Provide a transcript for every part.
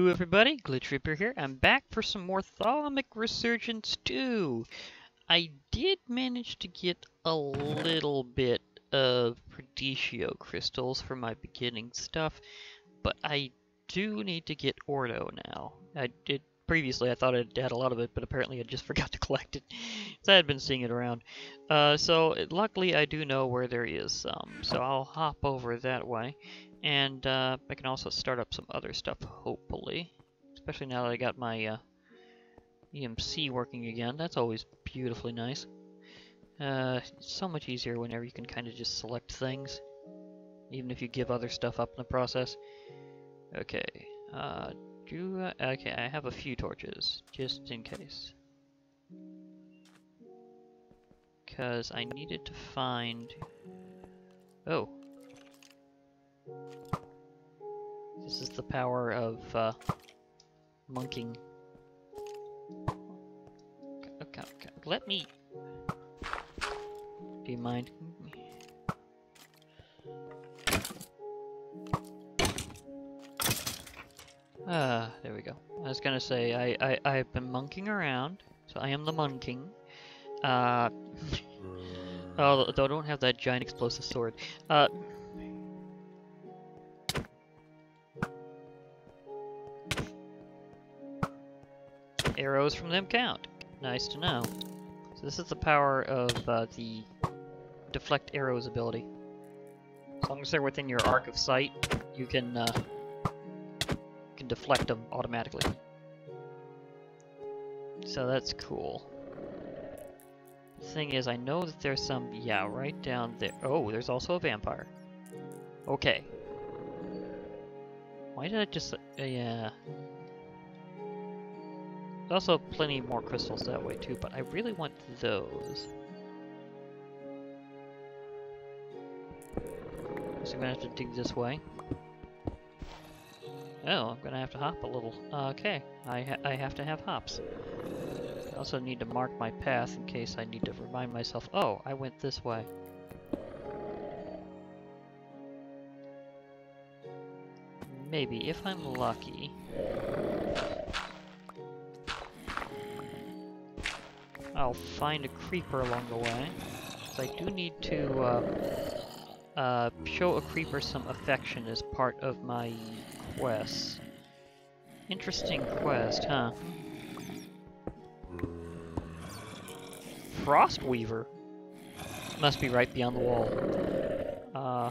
Hello everybody, Glitch Reaper here. I'm back for some more Thaumic Resurgence 2. I did manage to get a little bit of Perditio crystals for my beginning stuff, but I do need to get Ordo now. I did previously I thought I'd had a lot of it, but apparently I just forgot to collect it. so I had been seeing it around. Uh, so luckily I do know where there is some, so I'll hop over that way. And uh, I can also start up some other stuff, hopefully. Especially now that I got my uh, EMC working again. That's always beautifully nice. Uh, so much easier whenever you can kind of just select things. Even if you give other stuff up in the process. Okay. Uh, do okay, I have a few torches, just in case. Because I needed to find... Oh, this is the power of uh, monking. Okay, okay, let me. Do you mind? Ah, there we go. I was gonna say I I I've been monking around, so I am the monking. Uh. oh, though I don't have that giant explosive sword. Uh. Arrows from them count. Nice to know. So this is the power of uh, the deflect arrows ability. As long as they're within your arc of sight, you can uh, can deflect them automatically. So that's cool. The thing is, I know that there's some, yeah, right down there. Oh, there's also a vampire. Okay. Why did I just, uh, yeah. There's also plenty more crystals that way too, but I really want those. So I'm gonna have to dig this way. Oh, I'm gonna have to hop a little. Okay, I, ha I have to have hops. I also need to mark my path in case I need to remind myself, oh, I went this way. Maybe, if I'm lucky. I'll find a creeper along the way. So I do need to uh, uh, show a creeper some affection as part of my quest. Interesting quest, huh? Frostweaver? Must be right beyond the wall. Uh,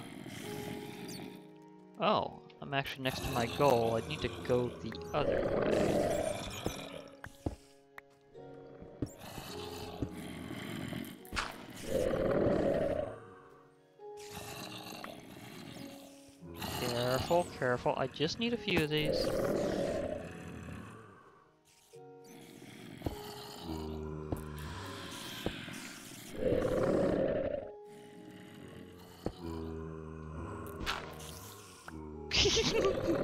oh, I'm actually next to my goal. I need to go the other way. Careful. I just need a few of these.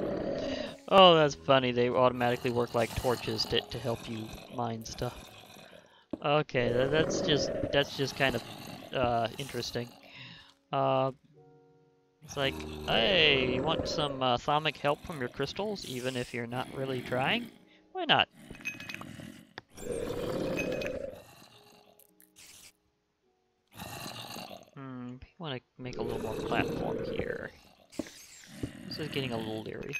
oh, that's funny. They automatically work like torches to, to help you mine stuff. Okay, that, that's just that's just kind of uh, interesting. Uh, it's like, hey, you want some uh, thaumic help from your crystals, even if you're not really trying? Why not? Hmm, want to make a little more platform here. This is getting a little leery.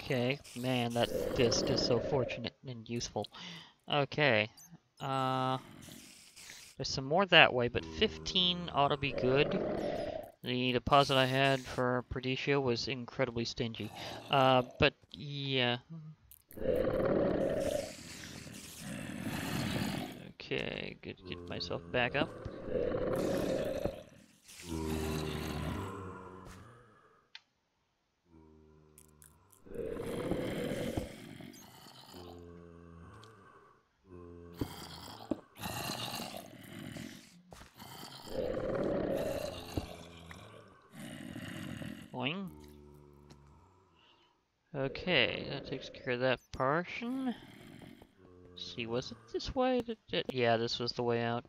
Okay, man, that disc is so fortunate and useful. Okay, uh... There's some more that way, but 15 ought to be good. The deposit I had for Perditio was incredibly stingy. Uh, but, yeah. Okay, good to get myself back up. Boing. Of that portion. Let's see, was it this way? Yeah, this was the way out.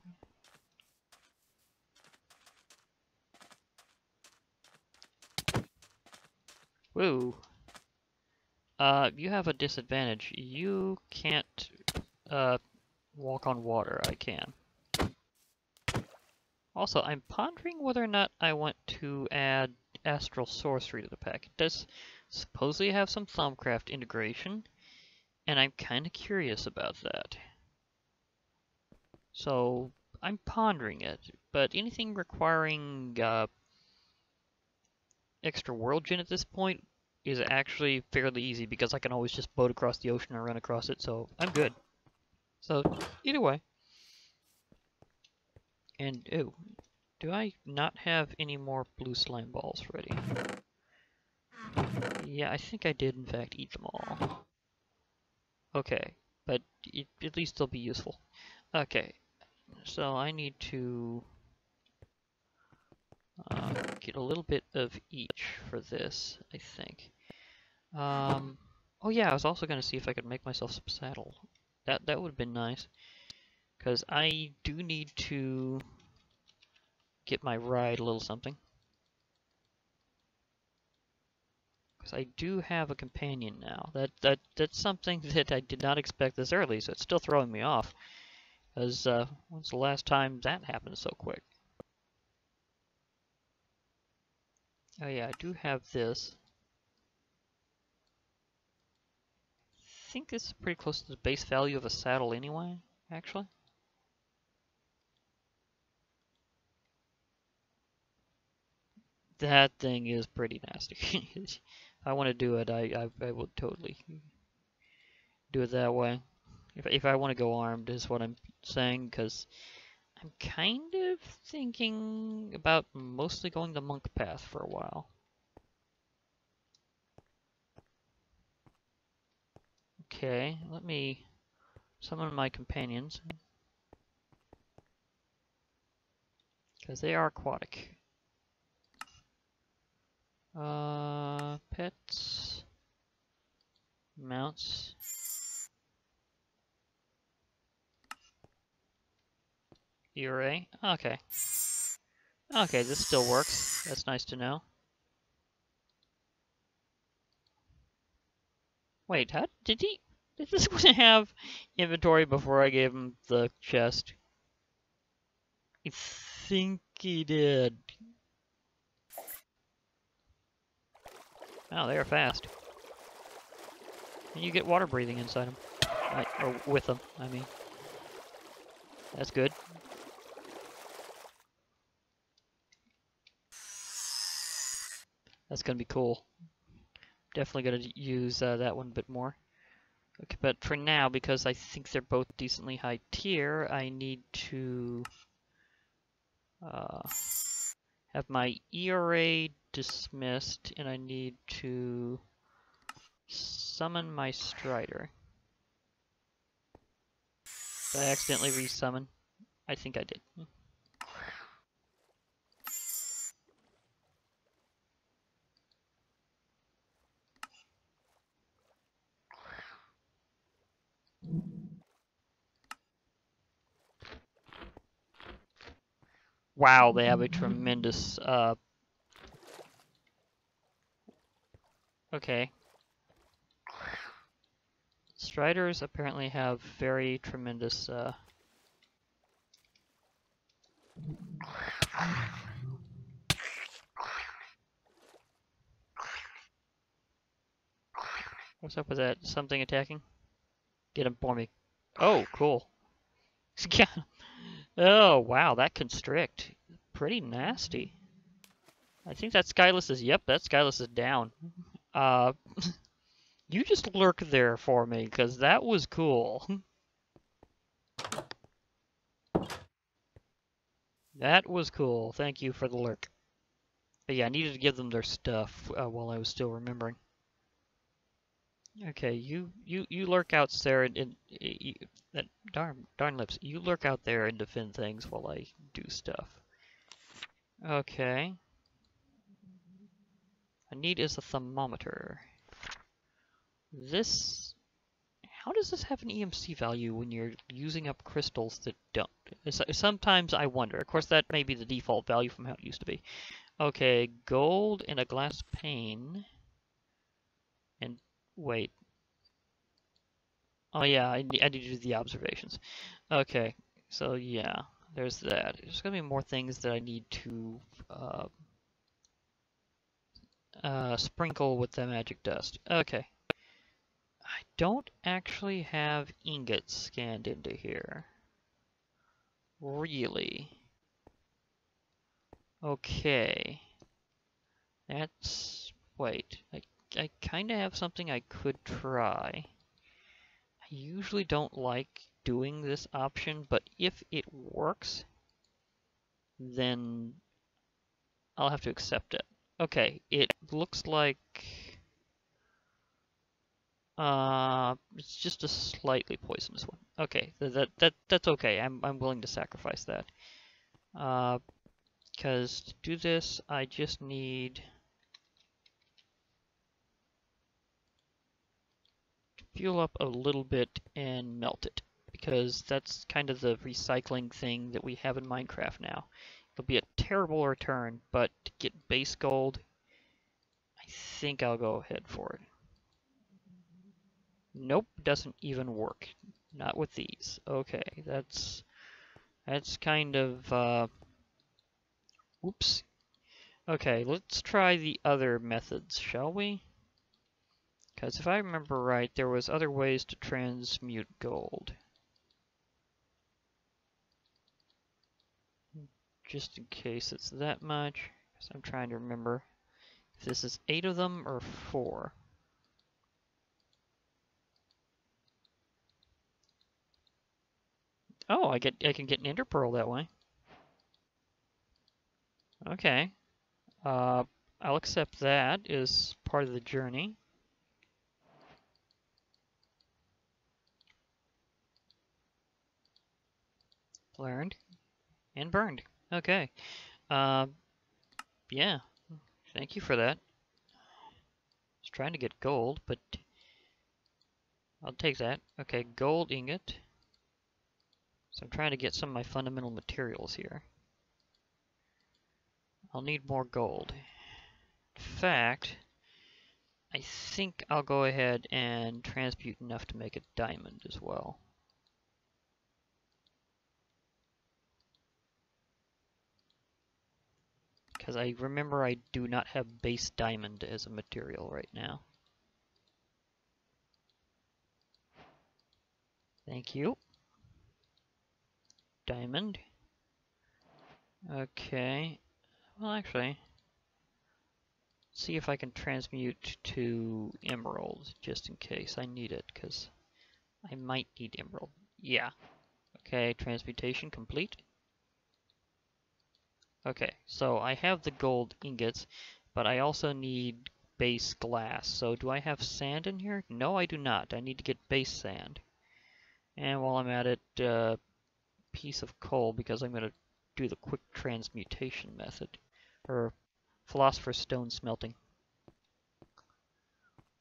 Woo. Uh, you have a disadvantage. You can't uh, walk on water. I can. Also, I'm pondering whether or not I want to add Astral Sorcery to the pack. It does supposedly have some Thaumcraft integration, and I'm kind of curious about that. So, I'm pondering it, but anything requiring uh, extra world gen at this point is actually fairly easy because I can always just boat across the ocean or run across it, so I'm good. So, either way. And, oh, do I not have any more blue slime balls ready? Yeah, I think I did in fact eat them all. Okay, but it, at least they'll be useful. Okay, so I need to uh, get a little bit of each for this, I think. Um, oh yeah, I was also going to see if I could make myself some saddle. That, that would have been nice. Because I do need to get my ride a little something. Because I do have a companion now. That that That's something that I did not expect this early, so it's still throwing me off. Because uh, when's the last time that happened so quick? Oh yeah, I do have this. I think this is pretty close to the base value of a saddle anyway, actually. That thing is pretty nasty. I want to do it, I, I, I will totally do it that way. If, if I want to go armed is what I'm saying, because I'm kind of thinking about mostly going the monk path for a while. Okay, let me summon my companions. Because they are aquatic. Uh, pets, mounts. ERA. Okay. Okay, this still works. That's nice to know. Wait, how did he? Did this one have inventory before I gave him the chest? I think he did. Oh, they are fast. And you get water breathing inside them. or with them, I mean. That's good. That's gonna be cool. Definitely gonna use uh, that one a bit more. Okay, but for now, because I think they're both decently high tier, I need to uh, have my ERA dismissed, and I need to summon my Strider. Did I accidentally resummon? I think I did. Wow, they have a tremendous uh, Okay. Striders apparently have very tremendous, uh... What's up with that? Something attacking? Get him for me. Oh, cool. oh, wow, that constrict. Pretty nasty. I think that Skyless is, yep, that Skyless is down. Uh, you just lurk there for me, because that was cool. That was cool. Thank you for the lurk. But yeah, I needed to give them their stuff uh, while I was still remembering. Okay, you you you lurk out there and, and you, that darn darn lips. You lurk out there and defend things while I do stuff. Okay. I need is a thermometer. This... How does this have an EMC value when you're using up crystals that don't? Sometimes I wonder. Of course, that may be the default value from how it used to be. Okay, gold in a glass pane. And wait. Oh yeah, I, ne- I need to do the observations. Okay, so yeah, there's that. There's gonna be more things that I need to uh, uh, sprinkle with the magic dust. Okay. I don't actually have ingots scanned into here. Really? Okay. That's... wait. I, I kind of have something I could try. I usually don't like doing this option, but if it works, then I'll have to accept it. Okay, it looks like... Uh, it's just a slightly poisonous one. Okay, th that that that's okay. I'm I'm willing to sacrifice that. Uh, because to do this, I just need fuel up a little bit and melt it, because that's kind of the recycling thing that we have in Minecraft now. It'll be a terrible return, but to get base gold, I think I'll go ahead for it. Nope, doesn't even work. Not with these. Okay, that's that's kind of uh oops. Okay, let's try the other methods, shall we? Because if I remember right, there was other ways to transmute gold. Just in case it's that much, because I'm trying to remember if this is eight of them or four. Oh, I get I can get an ender pearl that way. Okay. Uh, I'll accept that as part of the journey. Learned and burned. Okay. Uh, yeah. Thank you for that. I was trying to get gold, but I'll take that. Okay, gold ingot. So I'm trying to get some of my fundamental materials here. I'll need more gold. In fact, I think I'll go ahead and transmute enough to make a diamond as well. Because I remember I do not have base diamond as a material right now. Thank you diamond. Okay. Well, actually, see if I can transmute to emerald, just in case I need it, because I might need emerald. Yeah. Okay, transmutation complete. Okay, so I have the gold ingots, but I also need base glass. So do I have sand in here? No, I do not. I need to get base sand. And while I'm at it, uh, piece of coal because I'm going to do the quick transmutation method, or philosopher's stone smelting.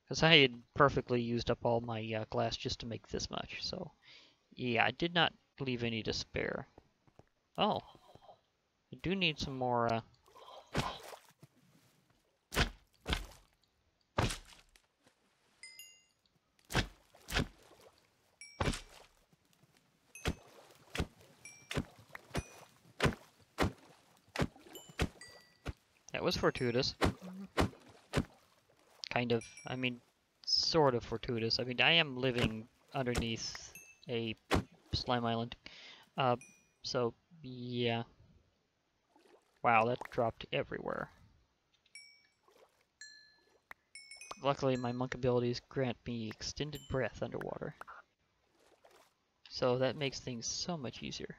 Because I had perfectly used up all my uh, glass just to make this much, so yeah, I did not leave any to spare. Oh, I do need some more uh, was fortuitous. Kind of. I mean, sort of fortuitous. I mean, I am living underneath a slime island. Uh, so, yeah. Wow, that dropped everywhere. Luckily, my monk abilities grant me extended breath underwater. So that makes things so much easier.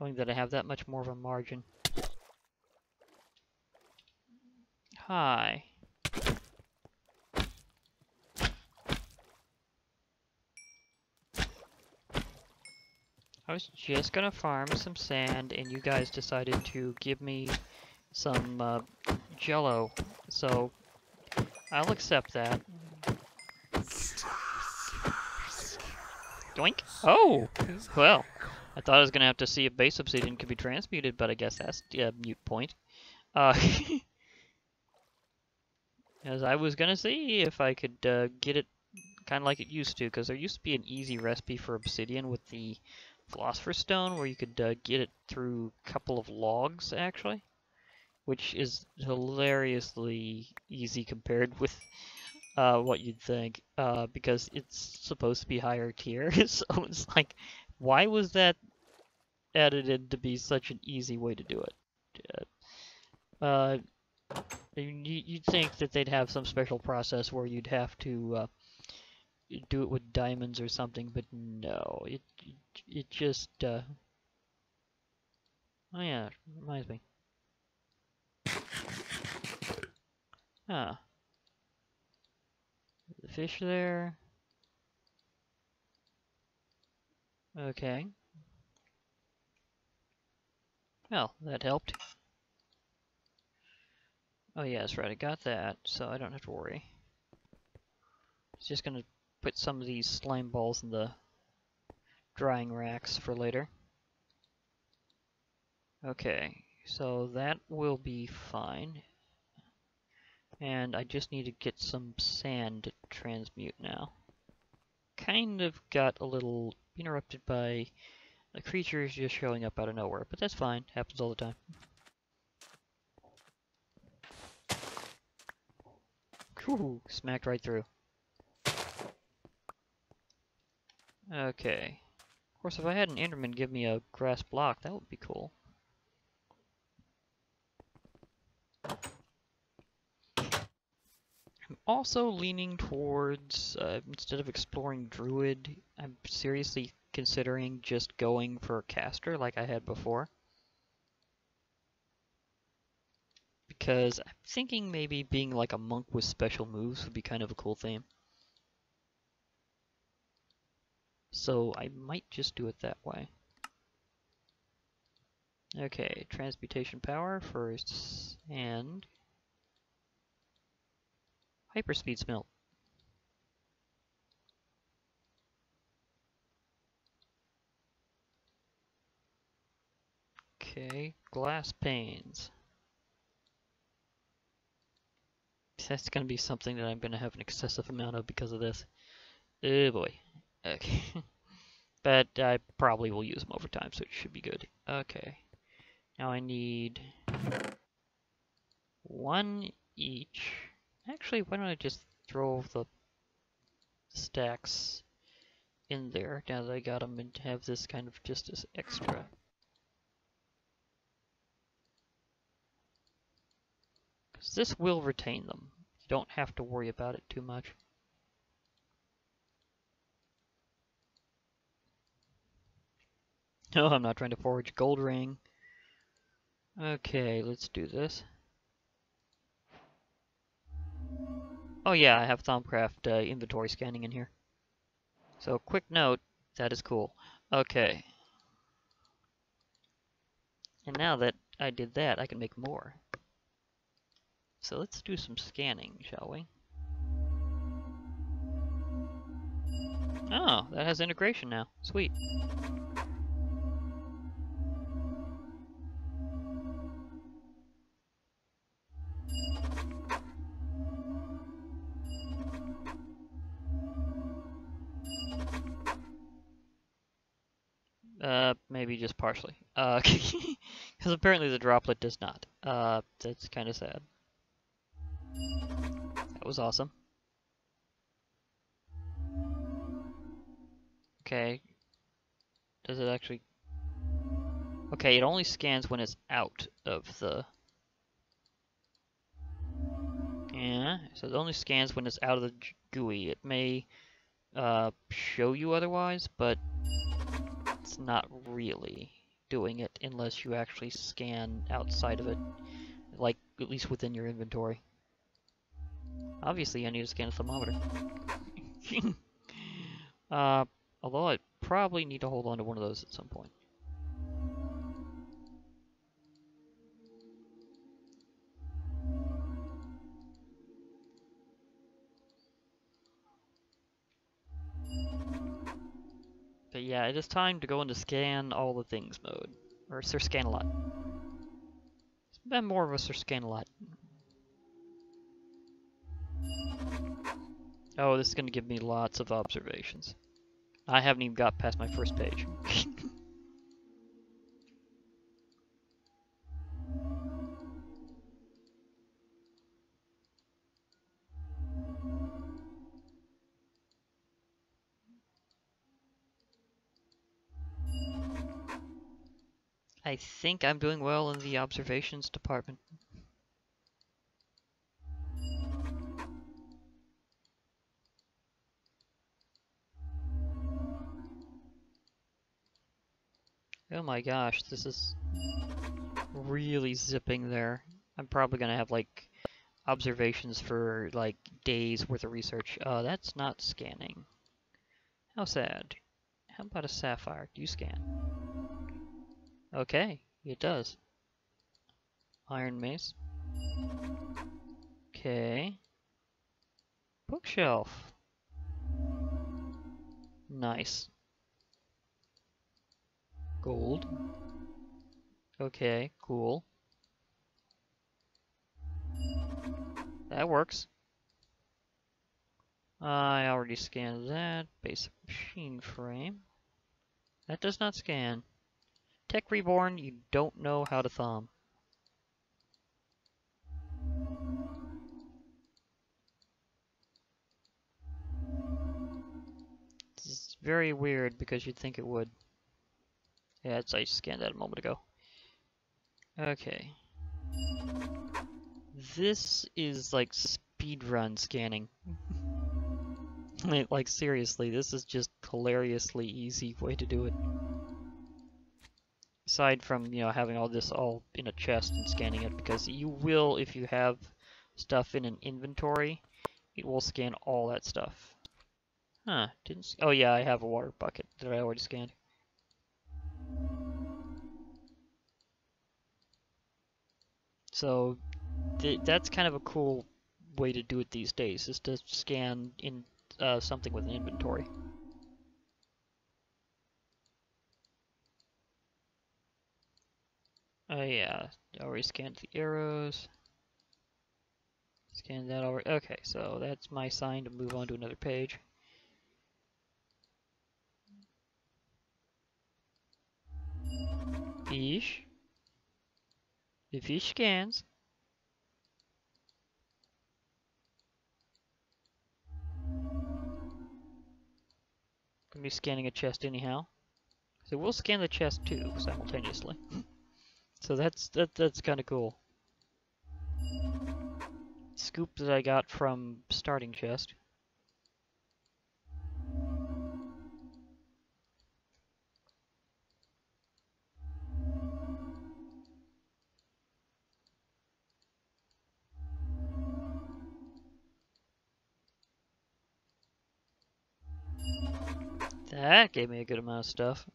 Knowing that I have that much more of a margin. Hi. I was just gonna farm some sand and you guys decided to give me some uh, jello, so I'll accept that. Doink! Oh! Well, I thought I was gonna have to see if base obsidian could be transmuted, but I guess that's a mute point. Uh, As I was gonna see if I could uh, get it kind of like it used to, because there used to be an easy recipe for obsidian with the Philosopher's Stone where you could uh, get it through a couple of logs, actually. Which is hilariously easy compared with uh, what you'd think, uh, because it's supposed to be higher tier, so it's like, why was that edited to be such an easy way to do it? Uh, you'd think that they'd have some special process where you'd have to uh, do it with diamonds or something, but no, it it, just. Uh... Oh yeah, reminds me. Ah, the fish there. Okay. Well, that helped. Oh yeah, that's right, I got that, so I don't have to worry. It's just gonna put some of these slime balls in the drying racks for later. Okay, so that will be fine. And I just need to get some sand to transmute now. Kind of got a little interrupted by the creatures just showing up out of nowhere, but that's fine. Happens all the time. Whew, smacked right through. Okay. Of course, if I had an Enderman give me a grass block, that would be cool. I'm also leaning towards, uh, instead of exploring Druid, I'm seriously considering just going for a Caster like I had before. Because I'm thinking maybe being like a monk with special moves would be kind of a cool theme. So I might just do it that way. Okay, transmutation power first, and hyperspeed smelt. Okay, glass panes. That's going to be something that I'm going to have an excessive amount of because of this. Oh boy. Okay. but I probably will use them over time, so it should be good. Okay. Now I need one each. Actually, why don't I just throw the stacks in there now that I got them and have this kind of just as extra. Because this will retain them. You don't have to worry about it too much. No, I'm not trying to forge a gold ring. Okay, let's do this. Oh yeah, I have Thaumcraft uh, inventory scanning in here. So quick note, that is cool. Okay. And now that I did that, I can make more. So let's do some scanning, shall we? Oh, that has integration now. Sweet. Maybe just partially. Uh, because apparently the droplet does not. Uh, that's kind of sad. That was awesome. Okay. Does it actually... Okay, it only scans when it's out of the... Yeah, so it only scans when it's out of the GUI. It may uh, show you otherwise, but not really doing it unless you actually scan outside of it, like at least within your inventory. Obviously I need to scan a thermometer. uh, although I probably need to hold on to one of those at some point. yeah, it is time to go into scan all the things mode. Or Sir Scan a lot. It's been more of a Sir Scan a lot. Oh, this is going to give me lots of observations. I haven't even got past my first page. I think I'm doing well in the observations department. Oh my gosh, this is really zipping there. I'm probably gonna have like observations for like days worth of research. Uh, that's not scanning. How sad. How about a sapphire? Do you scan? Okay, it does. Iron mace. Okay. Bookshelf. Nice. Gold. Okay, cool. That works. I already scanned that. Basic machine frame. That does not scan. Tech Reborn, you don't know how to thumb. It's very weird because you'd think it would. Yeah, it's, I scanned that a moment ago. Okay. This is like speedrun scanning. like seriously, this is just hilariously easy way to do it. Aside from, you know, having all this all in a chest and scanning it, because you will, if you have stuff in an inventory, it will scan all that stuff. Huh, didn't, oh yeah, I have a water bucket that I already scanned. So th that's kind of a cool way to do it these days, is to scan in uh, something with an inventory. Oh yeah, already scanned the arrows. Scan that already. Okay, so that's my sign to move on to another page. Fish. The fish scans. Gonna be scanning a chest anyhow. So we'll scan the chest too simultaneously. So that's that that's kind of cool. Scoop that I got from starting chest. That gave me a good amount of stuff.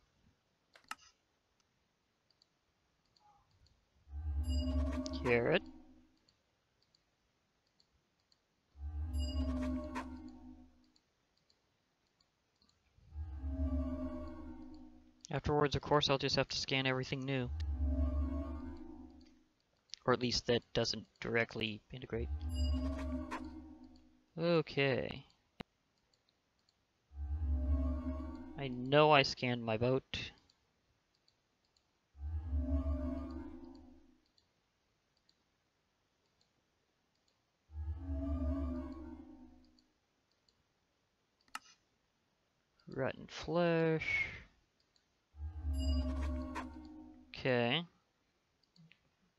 Afterwards, of course, I'll just have to scan everything new. Or at least that doesn't directly integrate. Okay. I know I scanned my boat. Rotten flesh. Okay.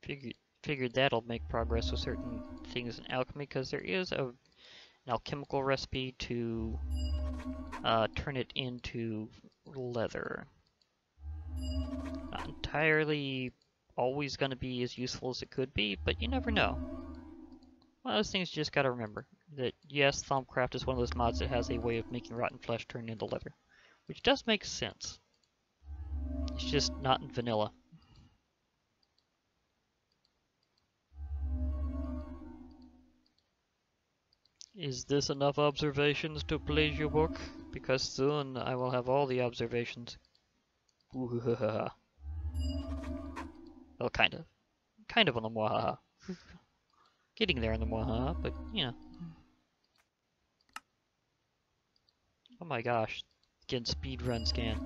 Figured figured that'll make progress with certain things in alchemy because there is a an alchemical recipe to uh, turn it into leather. Not entirely always going to be as useful as it could be, but you never know. One of those things you just gotta remember. That yes, Thaumcraft is one of those mods that has a way of making rotten flesh turn into leather. Which does make sense. It's just not in vanilla. Is this enough observations to please your book? Because soon I will have all the observations. well, kind of. Kind of on the mwahaha. Getting there in the mwahaha, but, you know. Oh my gosh. Again, speed run scan.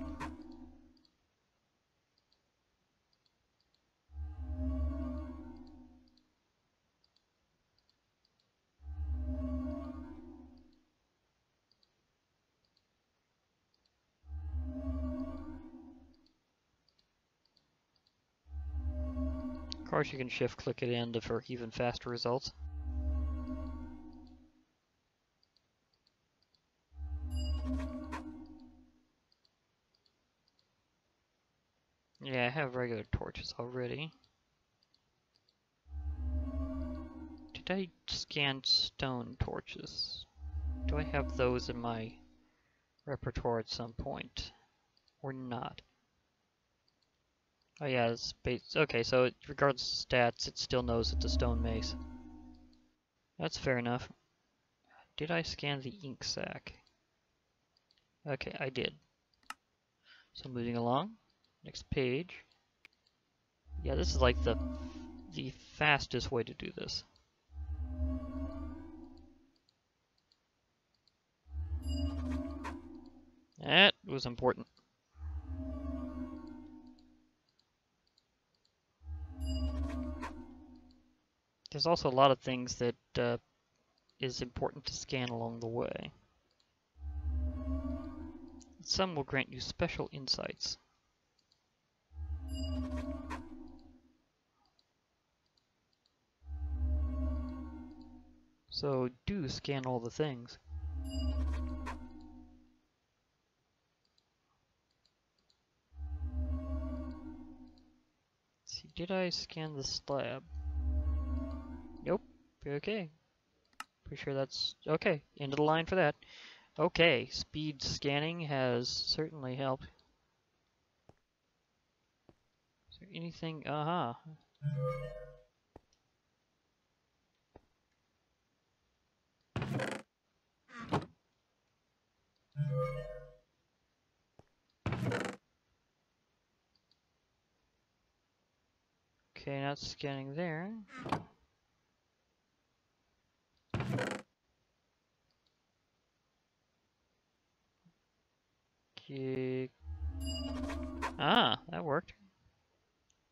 Of course you can shift click it in for even faster results. Torches already. Did I scan stone torches? Do I have those in my repertoire at some point? Or not? Oh yeah, it's base. Okay, so it, regardless of stats, it still knows it's a stone mace. That's fair enough. Did I scan the ink sac? Okay, I did. So moving along. Next page. Yeah, this is like the the fastest way to do this. That was important. There's also a lot of things that uh, is important to scan along the way. Some will grant you special insights. So do scan all the things. Let's see, did I scan the slab? Nope. Okay. Pretty sure that's okay. End of the line for that. Okay, speed scanning has certainly helped. Is there anything? Uh huh. Okay, not scanning there. Okay. Ah, that worked.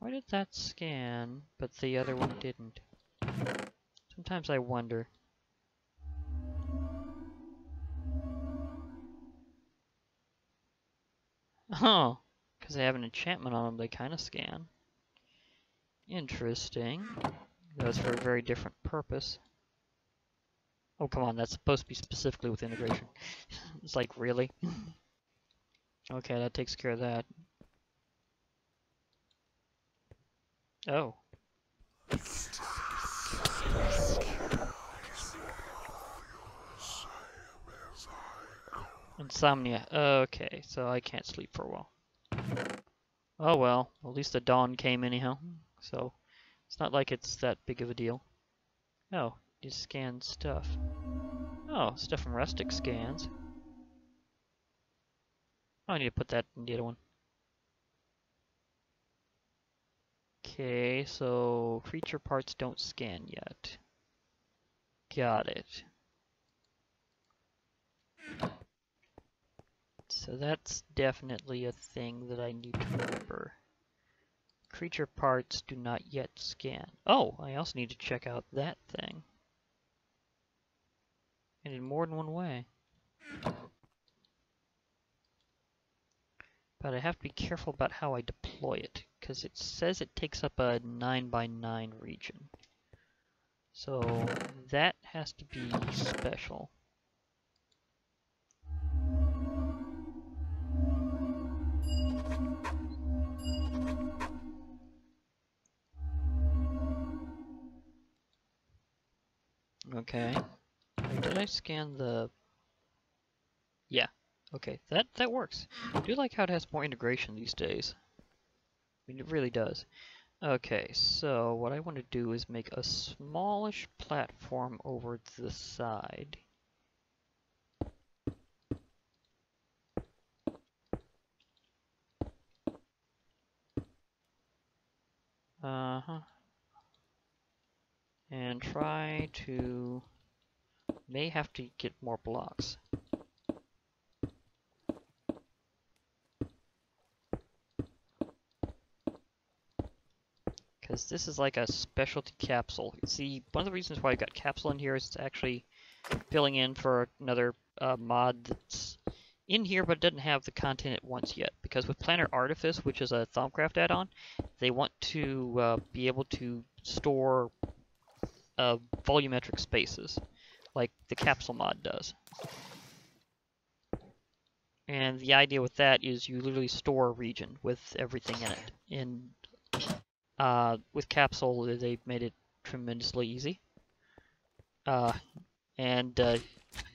Why did that scan, but the other one didn't? Sometimes I wonder. Oh, because they have an enchantment on them, they kind of scan. Interesting. That's for a very different purpose. Oh, come on, that's supposed to be specifically with integration. it's like, really? okay, that takes care of that. Oh. Insomnia. Okay, so I can't sleep for a while. Oh well, at least the dawn came anyhow. So, it's not like it's that big of a deal. Oh, you scan stuff. Oh, stuff from Rustic scans. Oh, I need to put that in the other one. Okay, so creature parts don't scan yet. Got it. So that's definitely a thing that I need to remember. Creature parts do not yet scan. Oh, I also need to check out that thing. And in more than one way. But I have to be careful about how I deploy it, because it says it takes up a 9 by 9 region. So that has to be special. Okay. Did I scan the... Yeah. Okay, that, that works. I do like how it has more integration these days. I mean, it really does. Okay, so what I want to do is make a smallish platform over to the side. Uh-huh and try to... May have to get more blocks. Because this is like a specialty capsule. See, one of the reasons why I've got capsule in here is it's actually filling in for another uh, mod that's in here but doesn't have the content it wants yet. Because with Planar Artifice, which is a Thaumcraft add-on, they want to uh, be able to store uh, volumetric spaces, like the capsule mod does. And the idea with that is you literally store a region with everything in it. And uh, with Capsule, they've made it tremendously easy. Uh, and uh,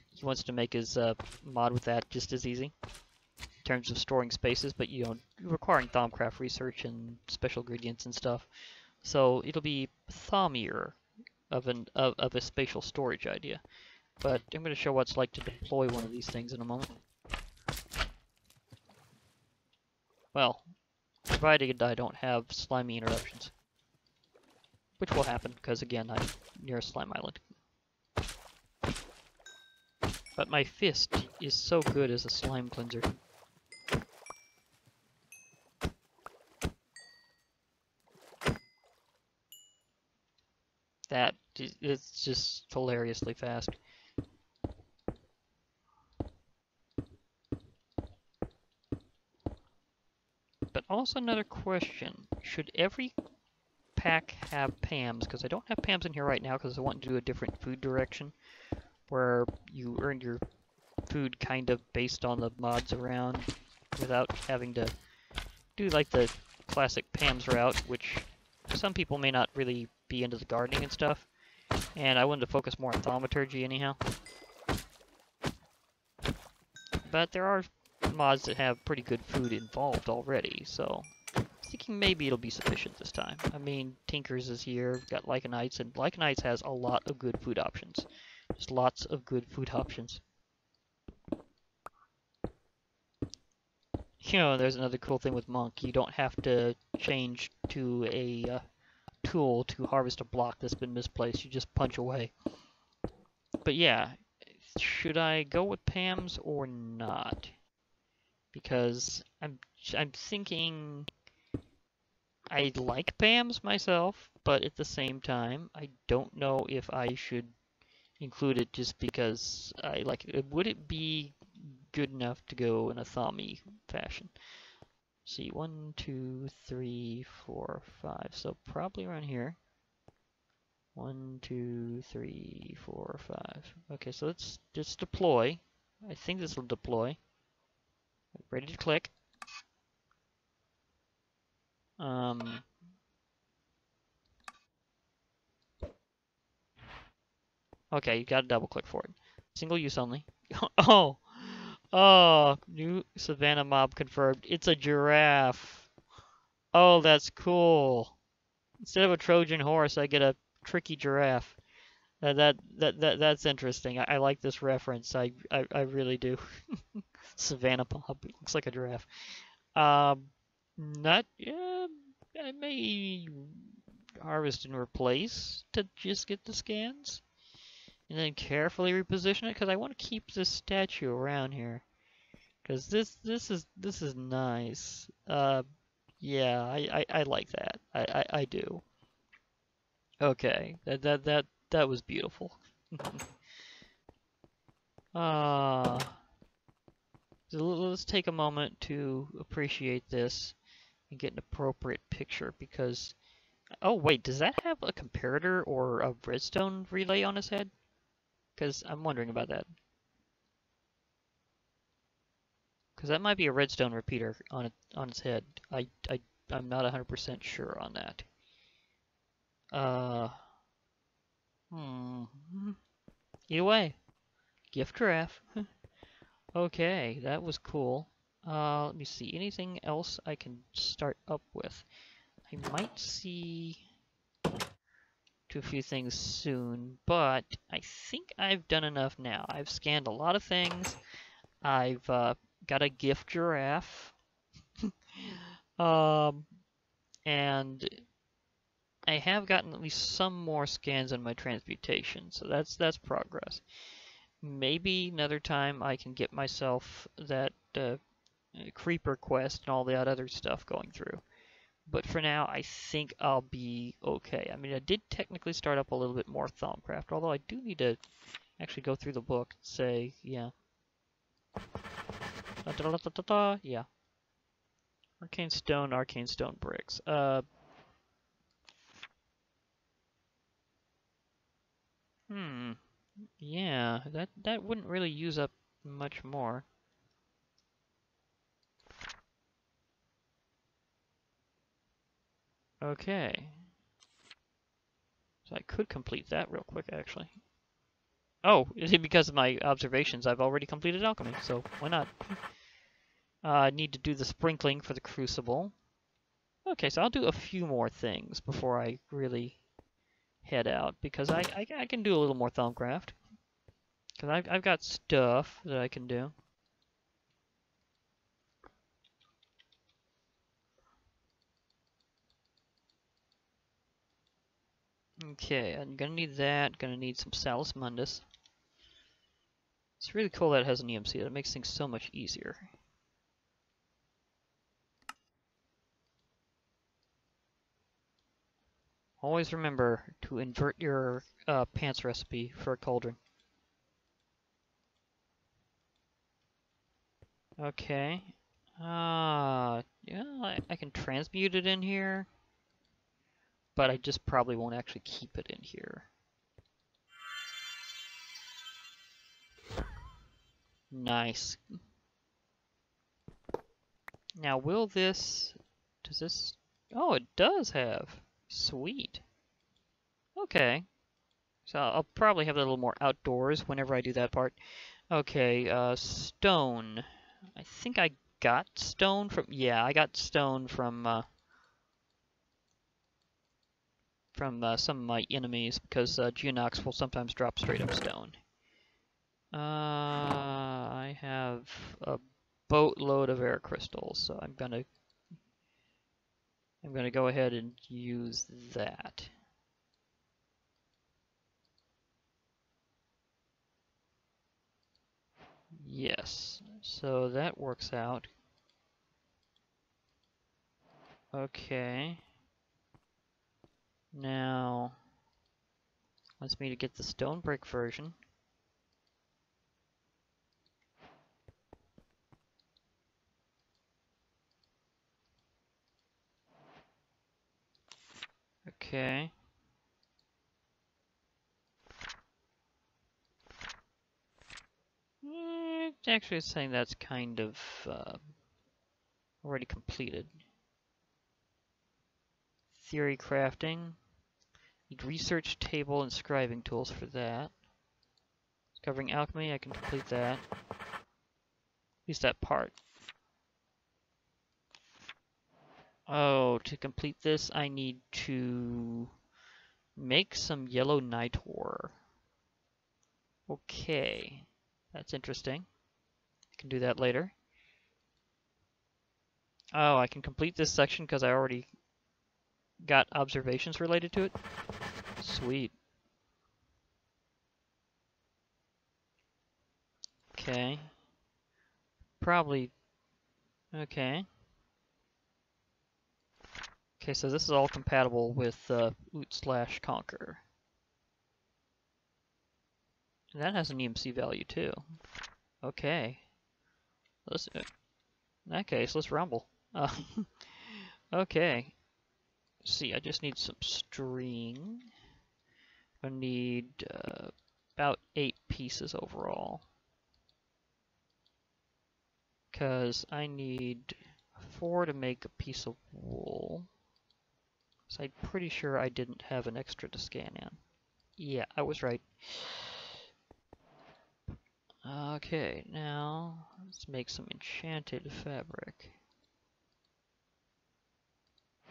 he wants to make his uh, mod with that just as easy in terms of storing spaces, but you know, requiring Thaumcraft research and special ingredients and stuff. So it'll be thaumier of an of, of a spatial storage idea. But I'm going to show what it's like to deploy one of these things in a moment. Well, provided I don't have slimy interruptions. Which will happen, because again, I'm near a slime island. But my fist is so good as a slime cleanser. Is just hilariously fast. But also another question, should every pack have PAMs? Because I don't have PAMs in here right now because I want to do a different food direction where you earn your food kind of based on the mods around without having to do like the classic PAMs route, which some people may not really be into the gardening and stuff. And I wanted to focus more on thaumaturgy anyhow. But there are mods that have pretty good food involved already, so I'm thinking maybe it'll be sufficient this time. I mean, Tinkers is here, We've got Lycanites, and Lycanites has a lot of good food options. Just lots of good food options. You know, there's another cool thing with Monk. You don't have to change to a uh, tool to harvest a block that's been misplaced. You just punch away. But yeah, should I go with Pam's or not? Because I'm I'm thinking I like Pam's myself, but at the same time, I don't know if I should include it just because I like it. Would it be good enough to go in a Thami fashion? See, one, two, three, four, five. So probably around here. One, two, three, four, five. Okay, so let's just deploy. I think this will deploy. Ready to click. Um, okay, you gotta double click for it. Single use only. oh! Oh, new savannah mob confirmed. It's a giraffe. Oh, that's cool. Instead of a Trojan horse, I get a tricky giraffe. Uh, that that that that's interesting. I, I like this reference. I I, I really do. savannah mob looks like a giraffe. Um, not yeah. I may harvest and replace to just get the scans and then carefully reposition it because I want to keep this statue around here because this this is this is nice. Uh yeah I, I, I like that. I, I, I do. Okay that that that that was beautiful. Ah. Uh, let's take a moment to appreciate this and get an appropriate picture because oh wait does that have a comparator or a redstone relay on his head? Because I'm wondering about that. Because that might be a redstone repeater on it on its head. I I I'm not 100% sure on that. Uh. Hmm. Either way, gift giraffe. okay, that was cool. Uh, let me see. Anything else I can start up with? I might see to a few things soon, but I think I've done enough now. I've scanned a lot of things. I've uh, got a gift giraffe. um, and I have gotten at least some more scans on my transmutation, so that's that's progress. Maybe another time I can get myself that uh, creeper quest and all that other stuff going through. But for now, I think I'll be okay. I mean, I did technically start up a little bit more Thaumcraft, although I do need to actually go through the book and say, yeah. Da, da, da, da, da, yeah. Arcane stone, arcane stone bricks. Uh, hmm. Yeah, that that wouldn't really use up much more. Okay. So I could complete that real quick, actually. Oh, because of my observations? I've already completed alchemy, so why not? Uh, I need to do the sprinkling for the crucible. Okay, so I'll do a few more things before I really head out, because I, I, I can do a little more Thaumcraft. Because I've, I've got stuff that I can do. Okay, I'm gonna need that, gonna need some Salis Mundus. It's really cool that it has an EMC, that makes things so much easier. Always remember to invert your uh, pants recipe for a cauldron. Okay. Uh, yeah, I, I can transmute it in here but I just probably won't actually keep it in here. Nice. Now will this, does this, oh it does have, sweet. Okay, so I'll probably have a little more outdoors whenever I do that part. Okay, uh, stone. I think I got stone from, yeah, I got stone from, uh, from uh, some of my enemies because uh, Geonach will sometimes drop straight up stone. Uh, I have a boatload of air crystals, so I'm gonna I'm gonna go ahead and use that. Yes, so that works out. Okay. Now, wants me to get the stone brick version. Okay. Eh, actually, saying that's kind of uh, already completed. Theory crafting. Need research table and scribing tools for that. Covering alchemy, I can complete that. At least that part. Oh, to complete this, I need to make some yellow night. Okay, that's interesting. I can do that later. Oh, I can complete this section because I already got observations related to it? Sweet. Okay. Probably... Okay. Okay, so this is all compatible with uh, Oot slash Conquer. And that has an EMC value too. Okay. Let's, in that case, let's rumble. Uh, okay see, I just need some string. I need uh, about eight pieces overall. Because I need four to make a piece of wool. So I'm pretty sure I didn't have an extra to scan in. Yeah, I was right. Okay, now let's make some enchanted fabric.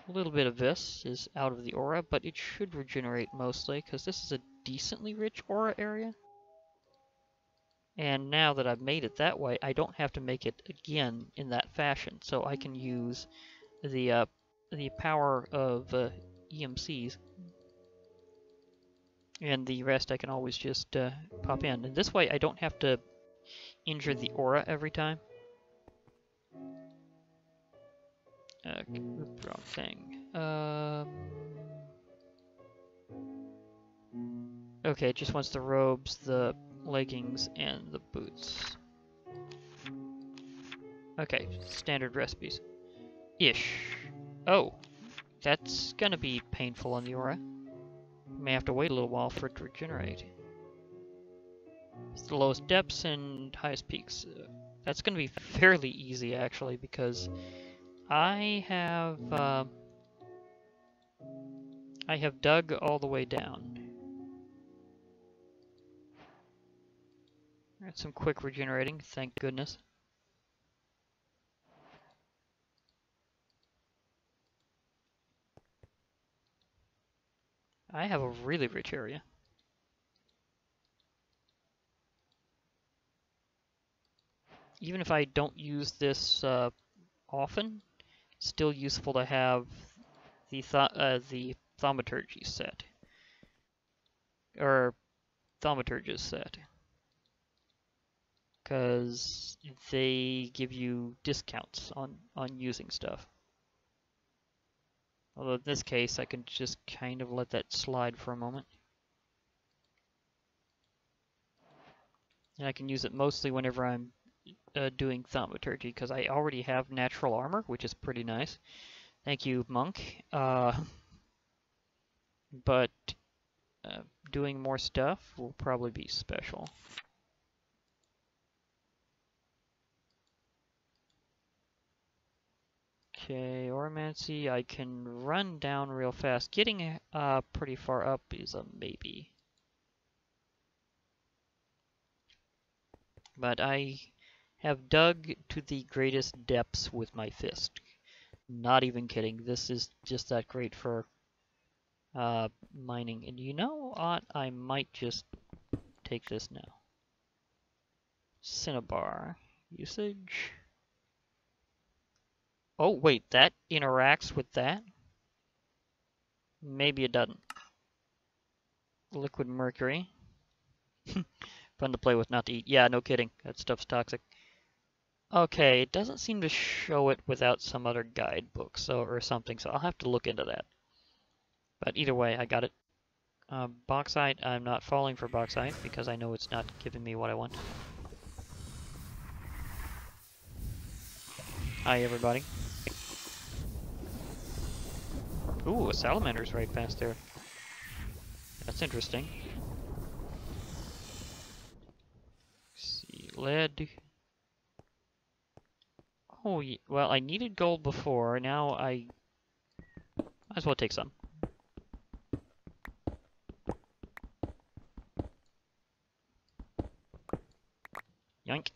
A little bit of this is out of the aura, but it should regenerate mostly, because this is a decently rich aura area. And now that I've made it that way, I don't have to make it again in that fashion, so I can use the uh, the power of uh, EMCs. And the rest I can always just uh, pop in. And this way I don't have to injure the aura every time. Okay, wrong thing. Um. Okay, it just wants the robes, the leggings, and the boots. Okay, standard recipes. Ish. Oh, that's gonna be painful on the aura. May have to wait a little while for it to regenerate. It's the lowest depths and highest peaks. Uh, that's gonna be fairly easy actually because I have uh, I have dug all the way down. Got some quick regenerating, thank goodness. I have a really rich area. Even if I don't use this uh, often, still useful to have the th uh, the thaumaturgy set or thaumaturges set because they give you discounts on on using stuff. Although in this case, I can just kind of let that slide for a moment. And I can use it mostly whenever I'm uh, doing thaumaturgy, because I already have natural armor, which is pretty nice. Thank you, monk. Uh, but uh, doing more stuff will probably be special. Okay, Auromancy, I can run down real fast. Getting uh, pretty far up is a maybe. But I have dug to the greatest depths with my fist. Not even kidding. This is just that great for uh, mining. And you know what? I might just take this now. Cinnabar usage. Oh, wait, that interacts with that? Maybe it doesn't. Liquid mercury. Fun to play with, not to eat. Yeah, no kidding. That stuff's toxic. Okay, it doesn't seem to show it without some other guidebook so, or something, so I'll have to look into that. But either way, I got it. Uh, bauxite, I'm not falling for bauxite because I know it's not giving me what I want. Hi, everybody. Ooh, a salamander's right past there. That's interesting. Let's see, lead. Oh, well, I needed gold before. Now I might as well take some. Yank.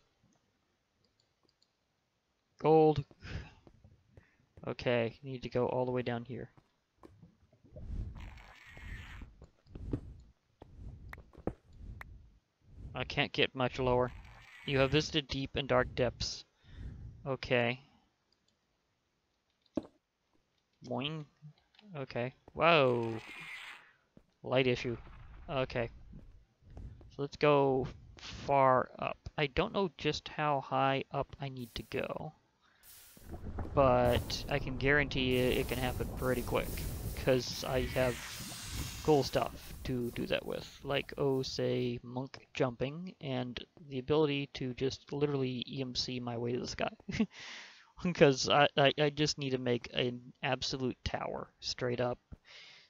Gold. Okay, need to go all the way down here. I can't get much lower. You have visited deep and dark depths. Okay. Boing. Okay. Whoa. Light issue. Okay. So let's go far up. I don't know just how high up I need to go. But I can guarantee you it can happen pretty quick. Because I have cool stuff to do that with, like, oh, say, monk jumping, and the ability to just literally EMC my way to the sky. because I, I, I, just need to make an absolute tower straight up.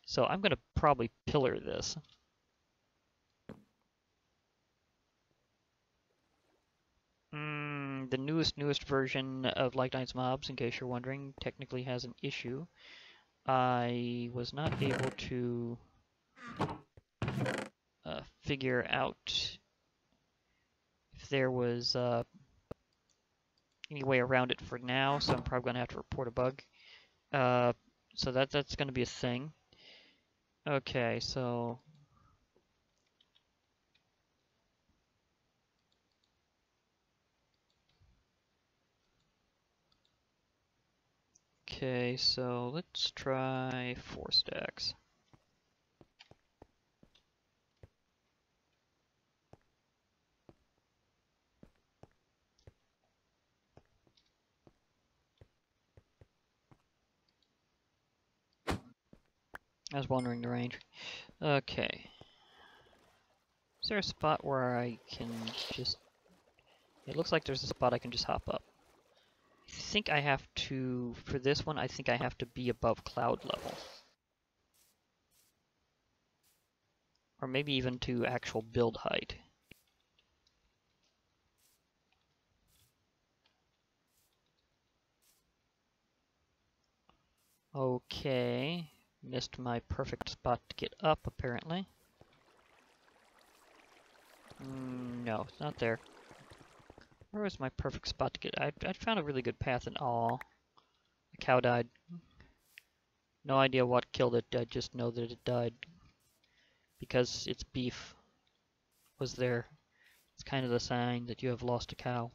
So I'm going to probably pillar this. Mm, the newest, newest version of Lycanites Mobs, in case you're wondering, technically has an issue. I was not able to figure out if there was uh, any way around it for now, so I'm probably going to have to report a bug. Uh, so that that's going to be a thing. Okay, so... Okay, so let's try four stacks. I was wondering the range. Okay. Is there a spot where I can just... It looks like there's a spot I can just hop up. I think I have to... For this one, I think I have to be above cloud level. Or maybe even to actual build height. Okay. Missed my perfect spot to get up, apparently. Mm, no, it's not there. Where was my perfect spot to get? I, I found a really good path and all. The cow died. No idea what killed it, I just know that it died. Because its beef was there. It's kind of the sign that you have lost a cow.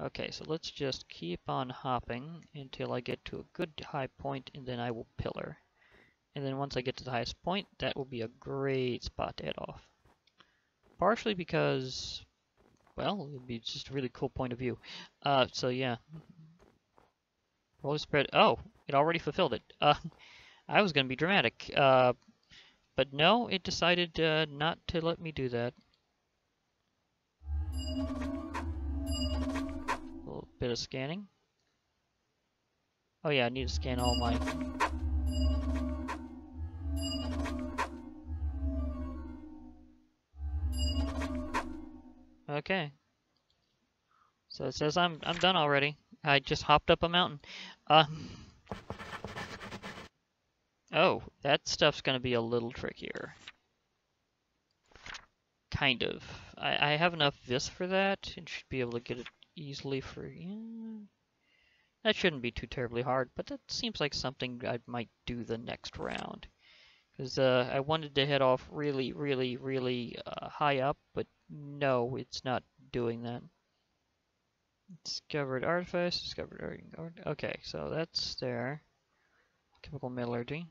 Okay, so let's just keep on hopping until I get to a good high point and then I will pillar. And then once I get to the highest point, that will be a great spot to head off. Partially because, well, it would be just a really cool point of view. Uh, so yeah. Roller spread, oh, it already fulfilled it. Uh, I was going to be dramatic. Uh, but no, it decided uh, not to let me do that. Bit of scanning. Oh yeah, I need to scan all my... Okay. So it says I'm I'm done already. I just hopped up a mountain. Uh, oh, that stuff's gonna be a little trickier. Kind of. I, I have enough vis for that and should be able to get it easily for... Yeah, that shouldn't be too terribly hard, but that seems like something I might do the next round. Because uh, I wanted to head off really, really, really uh, high up, but no, it's not doing that. Discovered artifice, discovered art. Okay, so that's there. Chemical metallurgy.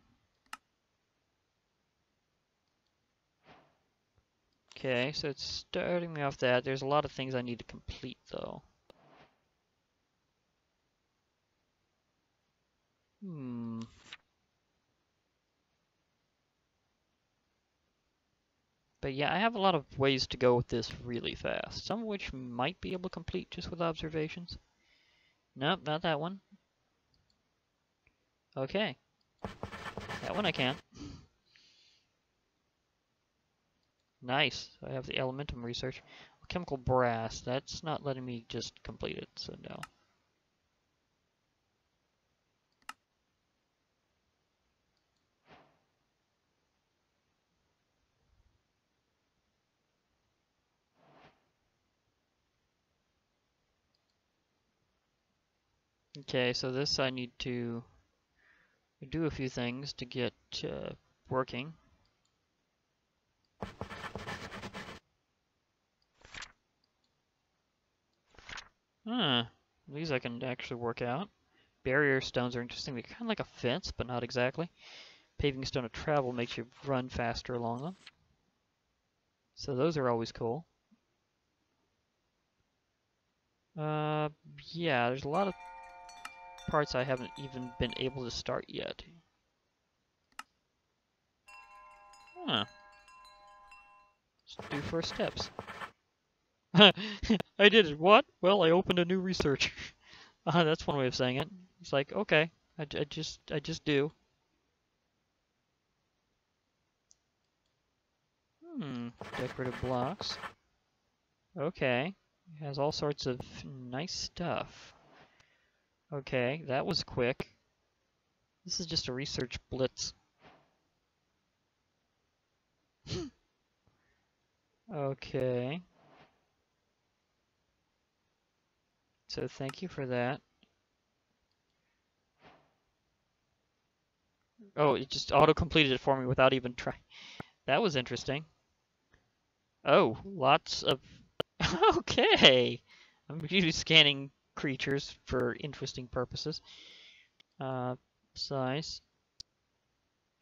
Okay, so it's starting me off that. There's a lot of things I need to complete, though. Hmm. But yeah, I have a lot of ways to go with this really fast, some of which might be able to complete just with observations. Nope, not that one. Okay. That one I can. Nice. I have the elementum research. Chemical brass. That's not letting me just complete it, so no. Okay, so this I need to do a few things to get uh, working. Huh, these I can actually work out. Barrier stones are interesting. They're kind of like a fence, but not exactly. Paving stone of travel makes you run faster along them. So those are always cool. Uh, yeah, there's a lot of parts I haven't even been able to start yet. Huh. Let's do first steps. I did it. What? Well, I opened a new research. uh, that's one way of saying it. It's like, okay, I, I just, I just do. Hmm, decorative blocks. Okay, it has all sorts of nice stuff. Okay, that was quick. This is just a research blitz. okay. So thank you for that. Oh, it just auto-completed it for me without even trying. That was interesting. Oh, lots of... okay! I'm usually scanning creatures for interesting purposes. Uh, size.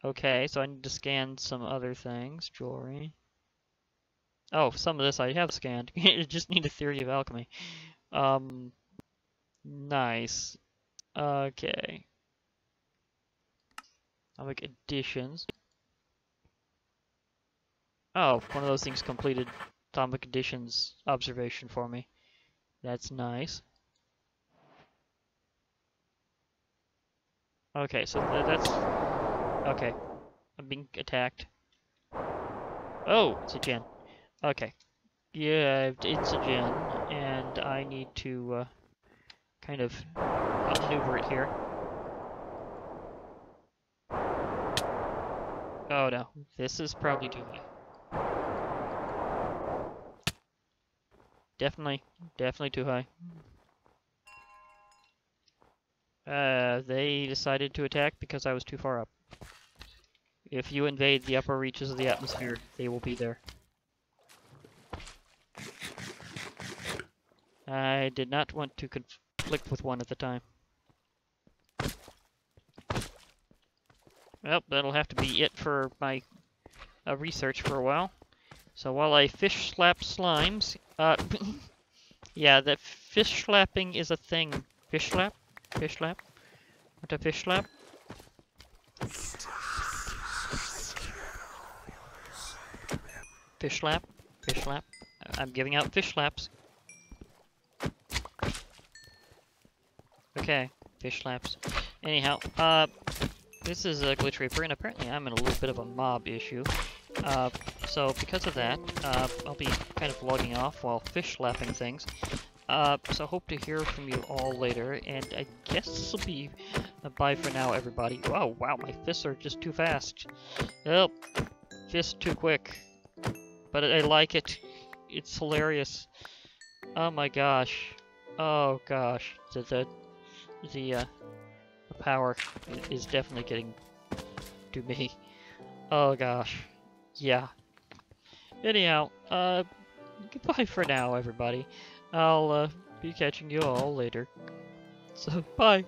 Okay, so I need to scan some other things. Jewelry. Oh, some of this I have scanned. I just need a theory of alchemy. Um, nice. Okay. Atomic additions. Oh, one of those things completed atomic additions observation for me. That's nice. Okay, so th that's... Okay. I'm being attacked. Oh, it's a djinn. Okay. Yeah, it's a djinn, and I need to uh, kind of maneuver it here. Oh no, this is probably too high. Definitely, definitely too high. Uh, they decided to attack because I was too far up. If you invade the upper reaches of the atmosphere, they will be there. I did not want to conflict with one at the time. Well, that'll have to be it for my uh, research for a while. So while I fish slap slimes, uh, yeah, that fish slapping is a thing. Fish slap? Fish slap? What a fish slap? Fish slap? Fish slap? I'm giving out fish slaps. Okay, fish slaps. Anyhow, uh, this is a Glitch Reaper, and apparently I'm in a little bit of a mob issue. Uh, so because of that, uh, I'll be kind of logging off while fish slapping things. Uh, so hope to hear from you all later, and I guess this will be a bye for now, everybody. Oh, wow, my fists are just too fast. Oh, fists too quick. But I like it. It's hilarious. Oh my gosh. Oh gosh. The, the, the, uh, the power is definitely getting to me. Oh gosh. Yeah. Anyhow, uh, goodbye for now, everybody. I'll, uh, be catching you all later. So, bye.